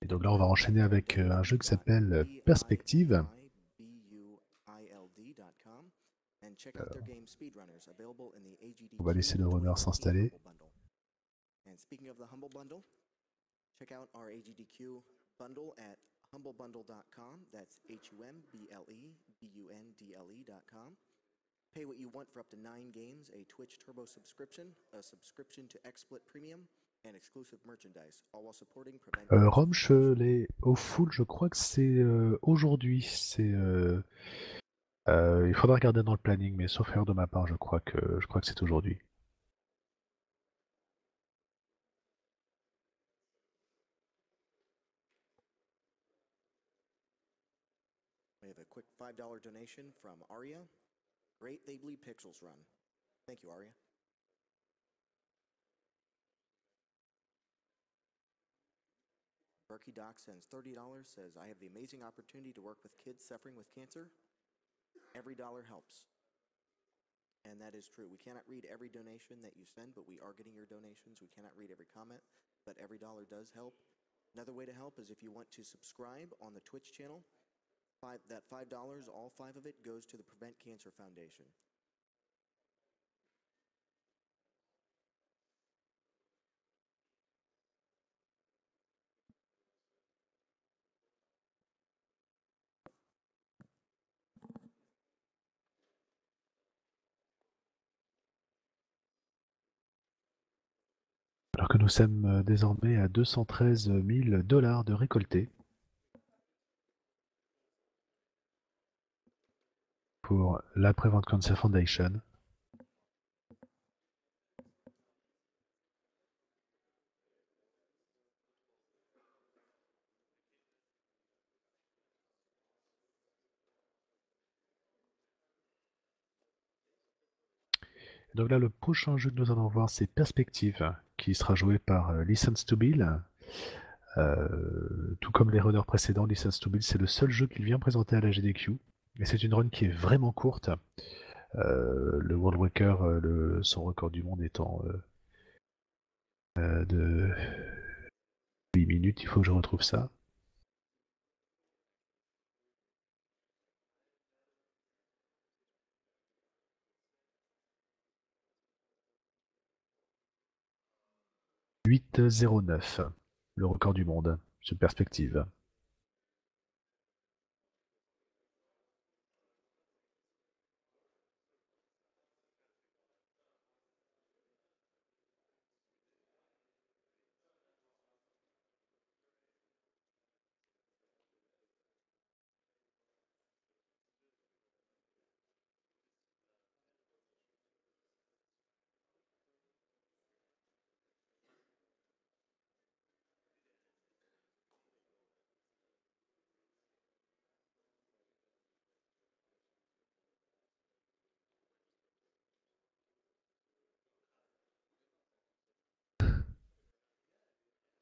Et donc là, on va enchaîner avec euh, un jeu qui s'appelle euh, Perspective. On va laisser le runner s'installer. Pay what you want for up to nine games, a Twitch Turbo subscription, a subscription to XSplit Premium, and exclusive merchandise, all while supporting Prevent. Euh, Romch, euh, les au full, je crois que c'est euh, aujourd'hui. C'est euh, euh, il faudra regarder dans le planning, mais sauf erreur de ma part, je crois que je crois que c'est aujourd'hui. We have a quick $5 donation from Aria. Great They Bleed Pixels run. Thank you, Aria. Berkey Doc sends $30, says, I have the amazing opportunity to work with kids suffering with cancer. Every dollar helps. And that is true. We cannot read every donation that you send, but we are getting your donations. We cannot read every comment, but every dollar does help. Another way to help is if you want to subscribe on the Twitch channel, Five, that five dollars, all five of it goes to the Prevent Cancer Foundation. Alors que nous sommes euh, désormais à 213 000 dollars de récoltés. Pour la Prevent Cancer Foundation. Donc là, le prochain jeu que nous allons voir, c'est Perspective, qui sera joué par euh, License to Bill. Euh, tout comme les runners précédents, License to Bill, c'est le seul jeu qu'il vient présenter à la GDQ. Et c'est une run qui est vraiment courte. Euh, le World Waker, euh, le, son record du monde étant euh, de 8 minutes. Il faut que je retrouve ça. Neuf, le record du monde, sur perspective.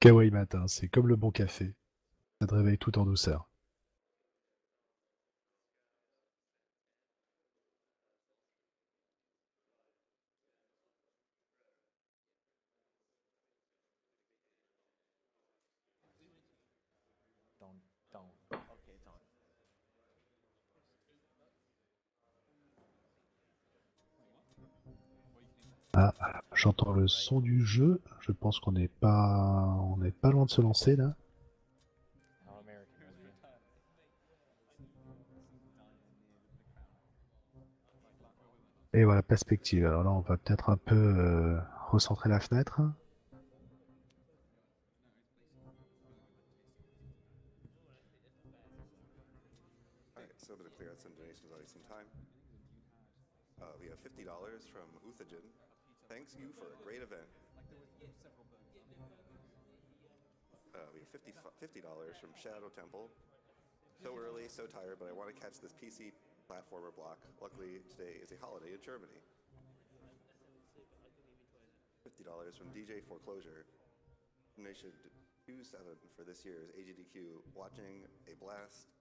Kawaii matin, c'est comme le bon café. Ça te réveille tout en douceur. Ah, j'entends le son du jeu. Je pense qu'on n'est pas, on n'est pas loin de se lancer là. Et voilà, perspective. Alors là, on va peut-être un peu euh, recentrer la fenêtre. Alright, so I'm going to clear out some donations, already some time. Uh, we have $50 from Uthagen. Thanks you for a great event. Uh, we have 50, $50 from Shadow Temple. So early, so tired, but I want to catch this PC platformer block. Luckily, today is a holiday in Germany. $50 from DJ Foreclosure. Donation to 27 for this year's AGDQ. Watching a blast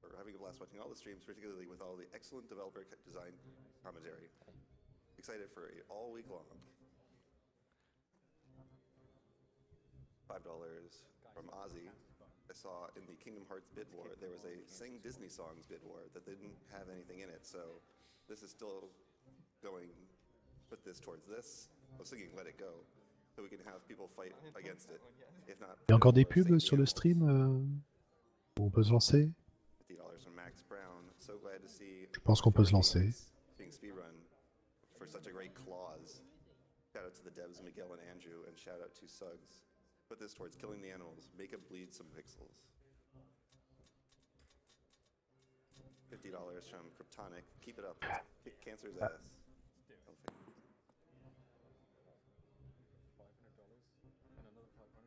or having a blast watching all the streams, particularly with all the excellent developer design commentary. Excited for it all week long. five dollars from Ozzy. I saw in the Kingdom Hearts bid war there was a Sing Disney songs bid war that didn't have anything in it. So this is still going. Put this towards this. I was thinking let it go, so we can have people fight against it. If not, Il y a encore des pubs sur le stream euh, où on peut se lancer? $50 from Max Brown. So glad to see. Je pense qu'on peut se lancer. For such a great clause. Shout out to the devs Miguel and Andrew, and shout out to Suggs. Put this towards killing the animals. Make 'em bleed some pixels. Fifty dollars from Kryptonic. Keep it up. Kick cancer's ass.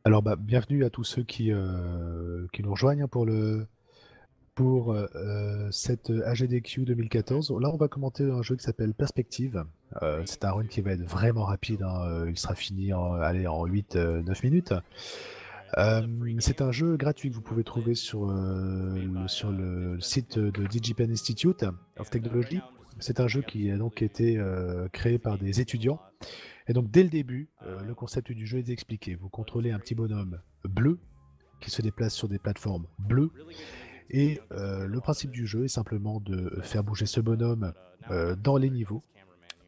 Alors bah, bienvenue à tous ceux qui, euh, qui nous rejoignent hein, pour le pour euh, euh, cette AGDQ 2014. Là, on va commenter un jeu qui s'appelle Perspective. Euh, c'est un run qui va être vraiment rapide. hein, euh, Il sera fini en, en 8-9 minutes. Euh, c'est un jeu gratuit que vous pouvez trouver sur, euh, sur le site de DigiPen Institute of Technology. C'est un jeu qui a donc été euh, créé par des étudiants. Et donc dès le début, euh, le concept du jeu est expliqué. Vous contrôlez un petit bonhomme bleu qui se déplace sur des plateformes bleues. Et euh, le principe du jeu est simplement de faire bouger ce bonhomme euh, dans les niveaux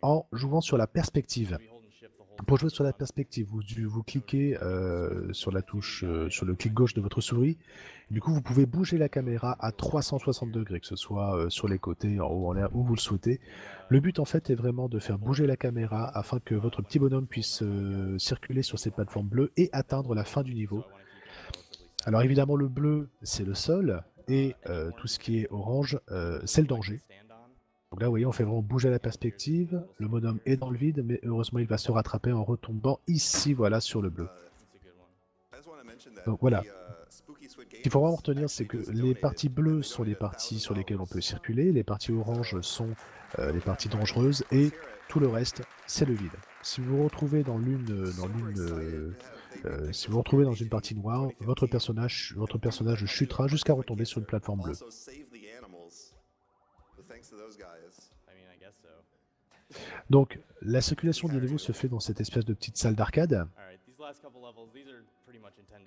en jouant sur la perspective. Pour jouer sur la perspective, vous, vous cliquez euh, sur la touche, sur le clic gauche de votre souris. Du coup, vous pouvez bouger la caméra à 360 degrés, que ce soit sur les côtés, en haut, en l'air, où vous le souhaitez. Le but, en fait, est vraiment de faire bouger la caméra afin que votre petit bonhomme puisse circuler sur ces plateformes bleues et atteindre la fin du niveau. Alors évidemment, le bleu, c'est le sol, et euh, tout ce qui est orange, c'est le danger. Donc là, vous voyez, on fait vraiment bouger la perspective. Le bonhomme est dans le vide, mais heureusement, il va se rattraper en retombant ici, voilà, sur le bleu. Donc voilà. uh, Ce qu'il faut vraiment retenir, c'est que les parties bleues sont les parties sur lesquelles on peut $1,000. circuler, les parties oranges sont euh, les parties dangereuses, et tout le reste, c'est le vide. Si vous vous retrouvez dans l'une, euh, dans l'une, euh, si vous vous retrouvez dans une partie noire, votre personnage, votre personnage chutera jusqu'à retomber sur une plateforme bleue. Also save the animals. So thanks to those guys. I mean, I guess so. Donc, la circulation des niveaux se fait dans cette espèce de petite salle d'arcade.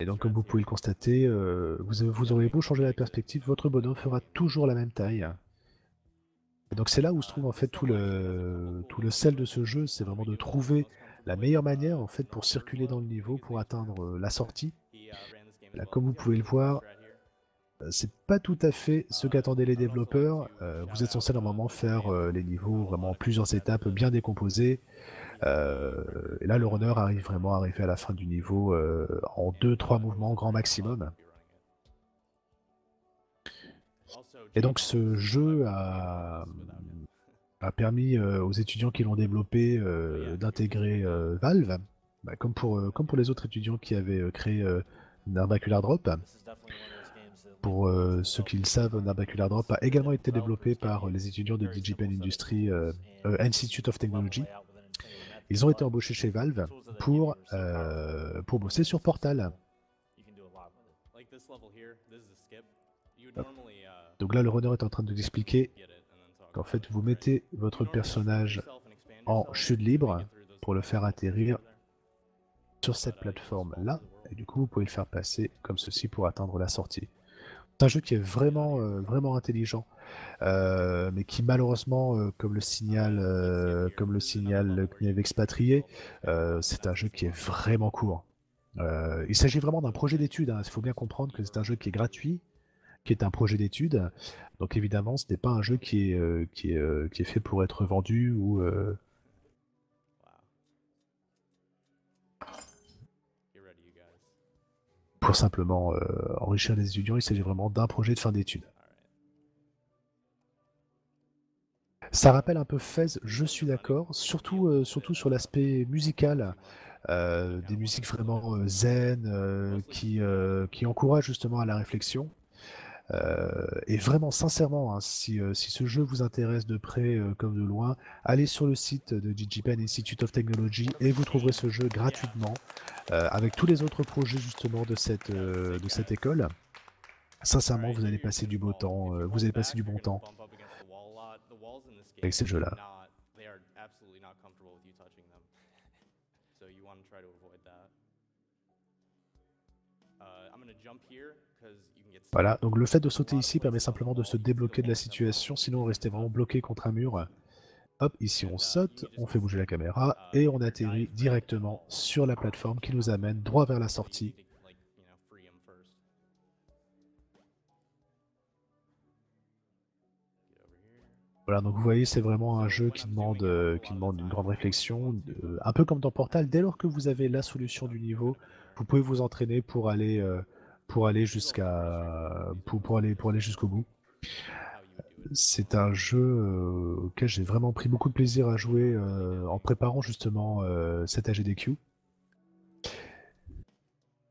Et donc, comme vous pouvez le constater, euh, vous, vous aurez beau changer la perspective, votre bonhomme fera toujours la même taille. Et donc, c'est là où se trouve en fait tout le, tout le sel de ce jeu, c'est vraiment de trouver la meilleure manière en fait pour circuler dans le niveau, pour atteindre euh, la sortie. Là, comme vous pouvez le voir, euh, c'est pas tout à fait ce qu'attendaient les développeurs. Euh, vous êtes censé normalement faire euh, les niveaux vraiment en plusieurs étapes bien décomposées. Euh, et là, le runner arrive vraiment à arriver à la fin du niveau euh, en 2-3 mouvements grand maximum. Et donc ce jeu a, permis euh, aux étudiants qui l'ont développé d'intégrer Valve, bah, comme, pour, les autres étudiants qui avaient créé Narbacular Drop. Pour ceux qui le savent, Narbacular Drop a également été développé par les étudiants de DigiPen Industry Institute of Technology. Ils ont été embauchés chez Valve pour, euh, pour bosser sur Portal. Donc là, le runner est en train de vous expliquer qu'en fait, vous mettez votre personnage en chute libre pour le faire atterrir sur cette plateforme là et du coup vous pouvez le faire passer comme ceci pour atteindre la sortie. C'est un jeu qui est vraiment euh, vraiment intelligent euh, mais qui malheureusement euh, comme le signal euh, comme le expatrié c'est un jeu qui est vraiment court. Il s'agit vraiment d'un projet d'étude, hein. il faut bien comprendre que c'est un jeu qui est gratuit, qui est un projet d'étude. Donc évidemment, ce n'est pas un jeu qui est, qui est, qui est fait pour être vendu ou pour simplement euh, enrichir les étudiants. Il s'agit vraiment d'un projet de fin d'études. Ça rappelle un peu Fez, je suis d'accord, surtout, euh, sur l'aspect musical, euh, des musiques vraiment zen, qui encouragent justement à la réflexion. Euh, et vraiment, sincèrement, hein, si, euh, si ce jeu vous intéresse de près euh, comme de loin, allez sur le site de DigiPen Institute of Technology et vous trouverez ce jeu gratuitement avec tous les autres projets justement de cette, de cette école. Sincèrement, vous allez passer du beau temps, vous allez passer du bon temps avec ces jeux-là. Voilà, donc le fait de sauter ici permet simplement de se débloquer de la situation, sinon on restait vraiment bloqué contre un mur. Hop, ici on saute, on fait bouger la caméra et on atterrit directement sur la plateforme qui nous amène droit vers la sortie. Voilà, donc vous voyez, c'est vraiment un jeu qui demande, euh, qui demande une grande réflexion. euh, un peu comme dans Portal, dès lors que vous avez la solution du niveau, vous pouvez vous entraîner pour aller, euh, pour aller jusqu'à, pour, pour aller, pour aller jusqu'au bout. C'est un jeu euh, auquel j'ai vraiment pris beaucoup de plaisir à jouer euh, en préparant justement cet AGDQ.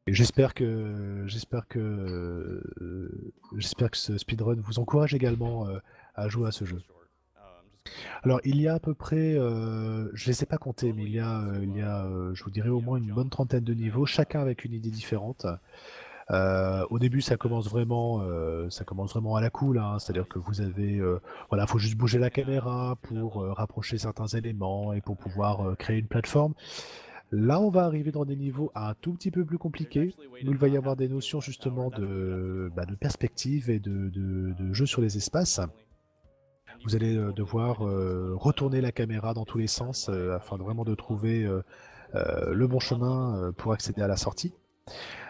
J'espère que j'espère que j'espère que ce speedrun vous encourage également à jouer à ce jeu. Alors il y a à peu près, euh, je les ai pas comptés, mais il y a, euh, il y a, euh, je vous dirais au moins une bonne trentaine de niveaux, chacun avec une idée différente. Au début, ça commence vraiment, ça commence vraiment à la cool, hein, c'est-à-dire que vous avez, voilà, faut juste bouger la caméra pour rapprocher certains éléments et pour pouvoir créer une plateforme. Là, on va arriver dans des niveaux un tout petit peu plus compliqués, où il va y avoir des notions justement de, bah, de perspective et de, de, de jeu sur les espaces. Vous allez euh, devoir euh, retourner la caméra dans tous les sens euh, afin de vraiment de trouver le bon chemin pour accéder à la sortie.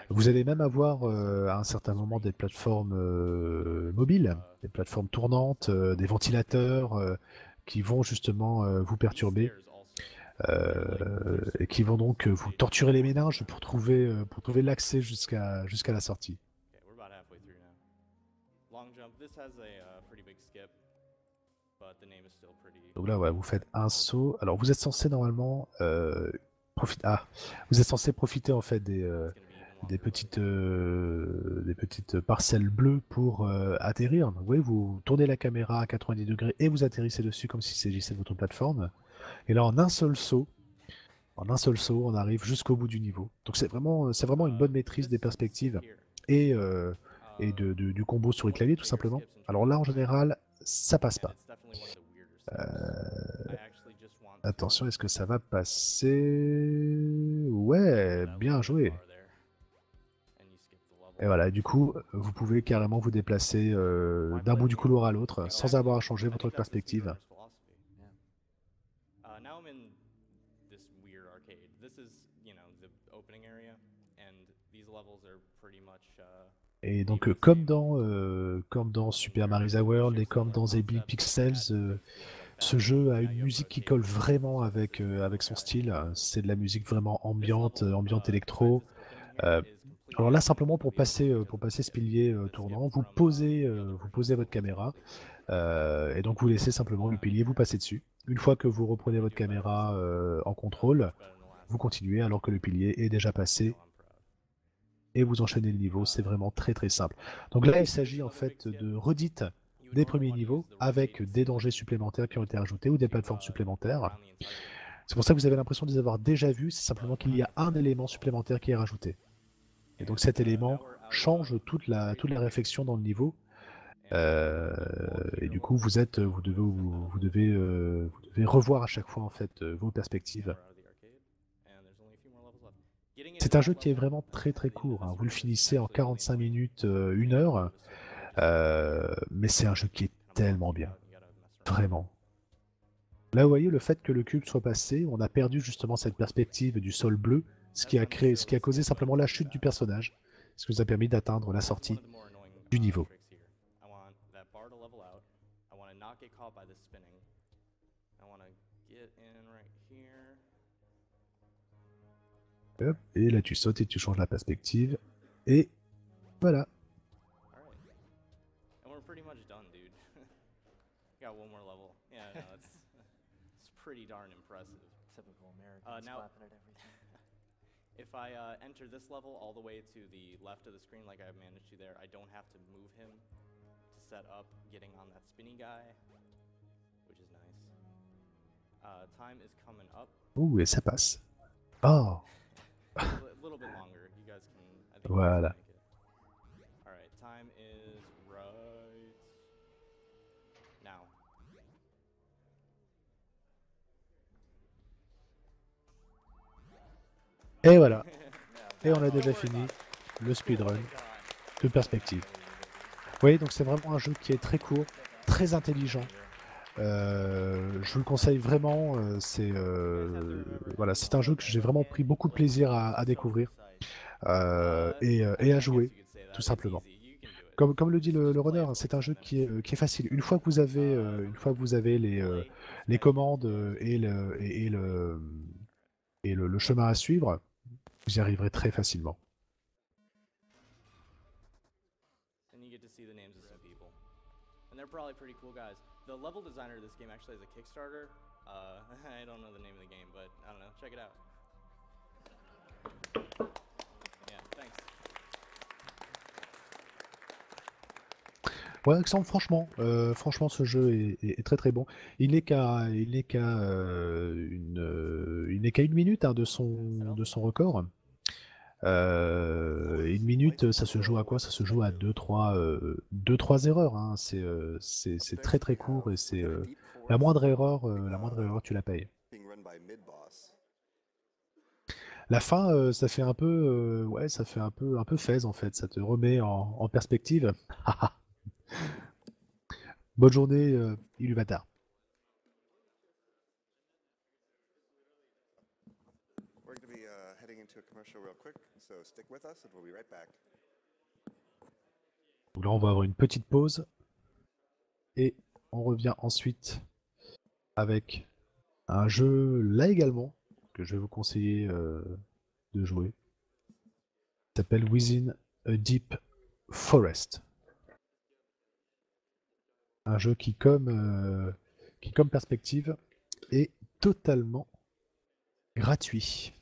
Vous allez même avoir à un certain moment des plateformes mobiles, des plateformes tournantes, des ventilateurs qui vont justement vous perturber et qui vont donc vous torturer les méninges pour trouver, pour trouver l'accès jusqu'à jusqu'à la sortie. Okay, Donc là, ouais, vous faites un saut. Alors vous êtes censé normalement euh, profiter. Ah, vous êtes censé profiter en fait des, euh, des petites, euh, des petites parcelles bleues pour atterrir. Vous voyez, vous tournez la caméra à 90 degrés et vous atterrissez dessus comme s'il s'agissait de votre plateforme. Et là, en un seul saut, en un seul saut, on arrive jusqu'au bout du niveau. Donc c'est vraiment, c'est vraiment une bonne maîtrise des perspectives et, et Uh, de- de- du combo sur les claviers tout simplement. Alors là, en général, ça passe pas. to- Attention, est-ce que ça va passer? Ouais, bien joué. Et voilà, du coup, vous pouvez carrément vous déplacer euh, d'un bout du couloir à l'autre sans avoir à changer votre perspective. this weird arcade. This is, you know, the opening area, and these levels are pretty much. Uh, Et donc, euh, comme dans, euh, comme dans Super Mario World et comme dans The Big Pixels, euh, ce jeu a une musique qui colle vraiment avec, avec son style. C'est de la musique vraiment ambiante, ambiante électro. Alors là, simplement pour passer, pour passer ce pilier tournant, vous posez, vous posez votre caméra et donc vous laissez simplement le pilier vous passer dessus. Une fois que vous reprenez votre caméra en contrôle, vous continuez alors que le pilier est déjà passé et vous enchaînez le niveau. C'est vraiment très très simple. Donc là, il s'agit en fait de redites des premiers niveaux avec des dangers supplémentaires qui ont été ajoutés ou des plateformes supplémentaires. C'est pour ça que vous avez l'impression de les avoir déjà vus, c'est simplement qu'il y a un élément supplémentaire qui est rajouté. Et donc cet élément change toute la, toute la réflexion dans le niveau. Euh, et du coup, vous êtes, vous devez, vous, devez, euh, vous devez revoir à chaque fois en fait euh, vos perspectives. C'est un jeu qui est vraiment très très court. hein. Vous le finissez en 45 minutes, euh, une heure. Euh, mais c'est un jeu qui est tellement bien. Vraiment. Là, vous voyez, le fait que le cube soit passé, on a perdu justement cette perspective du sol bleu, ce qui a créé, ce qui a causé simplement la chute du personnage, ce qui nous a permis d'atteindre la sortie du niveau. Hop, et là, tu sautes et tu changes la perspective. Et voilà. Alright. And we're pretty much done, dude. Got one more level. Yeah, no, it's it's pretty darn impressive. Typical American Uh, now- slapping at everything. If I uh, enter this level all the way to the left of the screen like I've managed to there, I don't have to move him to set up getting on that spinny guy, which is nice. Uh, time is coming up. Ouh, et ça passe. Oh, Voilà. et voilà. Et on a déjà fini. le speedrun de perspective. Vous voyez, donc c'est vraiment un jeu qui est très court, très intelligent. Euh, je vous le conseille vraiment. euh, c'est euh, voilà, c'est un jeu que j'ai vraiment pris beaucoup de plaisir à, découvrir et, à jouer, tout simplement. Comme, le dit le, le runner, c'est un jeu qui est, facile. Une fois que vous avez, une fois que vous avez les, les commandes et, le, et, le, et le, chemin à suivre, vous y arriverez très facilement. And they're probably pretty cool guys. The level designer of this game actually has a Kickstarter. Uh, I don't know the name of the game, but I don't know. Check it out. Yeah, thanks. Ouais, Alexandre, franchement, euh, franchement, ce jeu est, est- est très très bon. Il n'est qu'à, il n'est qu'à euh, une, euh, il qu'à une minute hein, de son, de son record. Euh, une minute, ça se joue à quoi? Ça se joue à 2-3 euh, deux, trois erreurs. hein. C'est, euh, c'est, très très court et c'est la moindre erreur, la moindre erreur, tu la payes. La fin, euh, ça fait un peu, euh, ouais, ça fait un peu, un peu fez en fait. Ça te remet en, en perspective. Bonne journée, euh, Iluvatar. We're going to be uh, Donc là, on va avoir une petite pause et on revient ensuite avec un jeu là également que je vais vous conseiller euh, de jouer. Il s'appelle Within a Deep Forest. Un jeu qui, comme, euh, qui, comme perspective, est totalement gratuit.